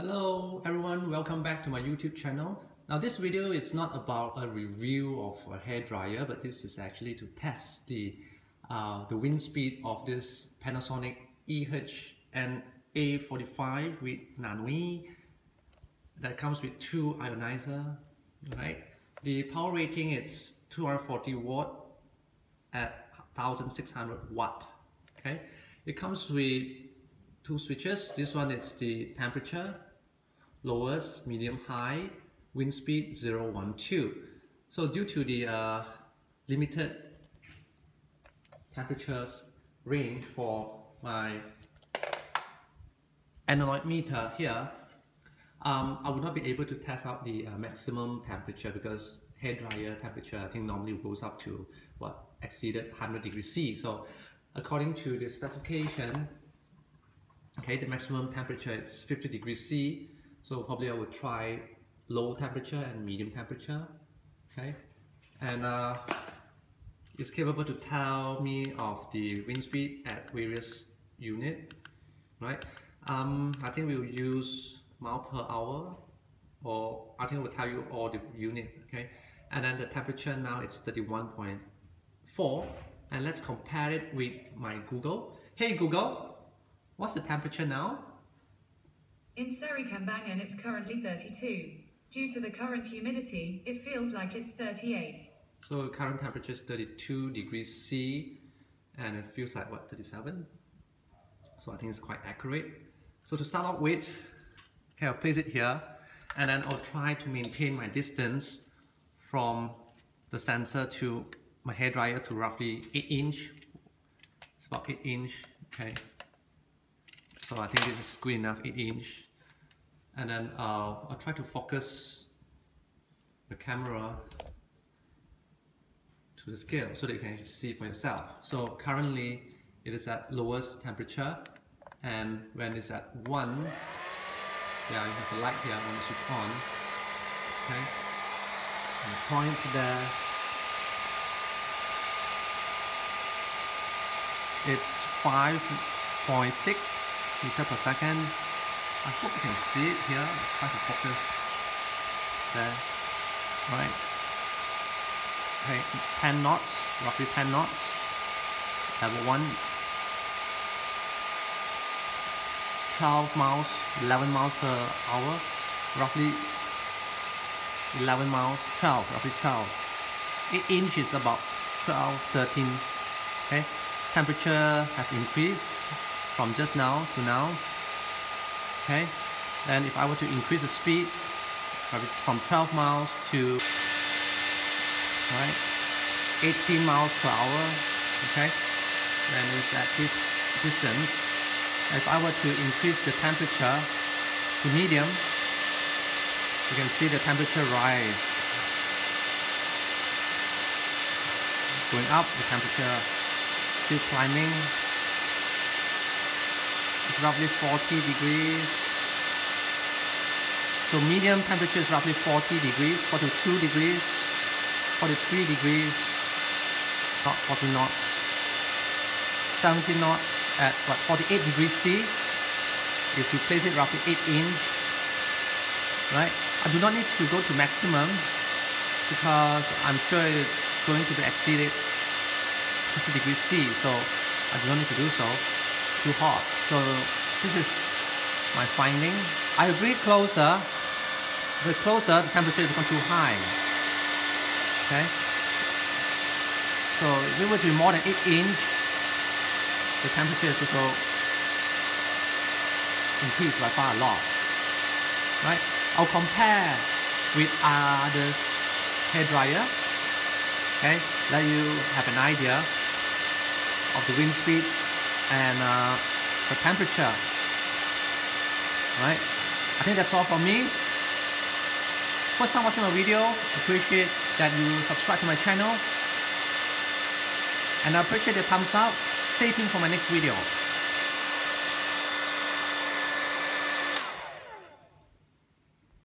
Hello everyone, welcome back to my YouTube channel. Now this video is not about a review of a hair dryer, but this is actually to test the uh, the wind speed of this Panasonic EHN A45 with nanoe that comes with two ionizer, right? The power rating is 240 watt at 1600 watt, okay? It comes with two switches. This one is the temperature, lowest, medium, high, wind speed 0, 1, 2. So due to the uh, limited temperatures range for my anemometer here, um, I would not be able to test out the uh, maximum temperature because hair dryer temperature I think normally goes up to what exceeded 100 degrees C. So according to the specification, okay, the maximum temperature is 50 degrees C. So probably I would try low temperature and medium temperature, okay? And uh, it's capable to tell me of the wind speed at various unit, right? Um, I think we'll use mile per hour or I think we'll tell you all the unit, okay? And then the temperature now it's 31.4 and let's compare it with my Google. Hey Google, what's the temperature now? In Seri Kembangan it's currently 32. Due to the current humidity, it feels like it's 38. So current temperature is 32 degrees C and it feels like what 37 so I think it's quite accurate. So to start off with okay I'll place it here and then I'll try to maintain my distance from the sensor to my hair dryer to roughly 8 inch. It's about 8 inch okay? So I think this is good enough 8 inch and then uh, I'll try to focus the camera to the scale so that you can see for yourself. So currently it is at lowest temperature and when it's at 1, yeah, you have the light here when it's switch on, okay, and point there, it's 5.6 meter per second. I hope you can see it here, try to focus there, right? okay 10 knots roughly 10 knots. Level 1 12 miles 11 miles per hour roughly 11 miles 12 roughly 12 8 inches about 12 13 okay? Temperature has increased from just now to now okay? Then if I were to increase the speed from 12 miles to right 18 miles per hour okay? Then it's at this distance if I were to increase the temperature to medium you can see the temperature rise. Going up the temperature still climbing it's roughly 40 degrees so medium temperature is roughly 40 degrees 42 degrees 43 degrees, not 40 knots, 70 knots at what 48 degrees C. If you place it roughly 8 inch, right? I do not need to go to maximum because I'm sure it's going to be exceeded 50 degrees C, so I do not need to do so. Too hot. So this is my finding. I agree closer. The closer, the temperature becomes too high. Okay? So if it to be more than 8 inch the temperature is also increased by far a lot. Right? I'll compare with other hair dryer. Okay? Let you have an idea of the wind speed and uh, the temperature right I think that's all from me first time watching my video, appreciate that you subscribe to my channel. And I appreciate the thumbs up. Stay tuned for my next video.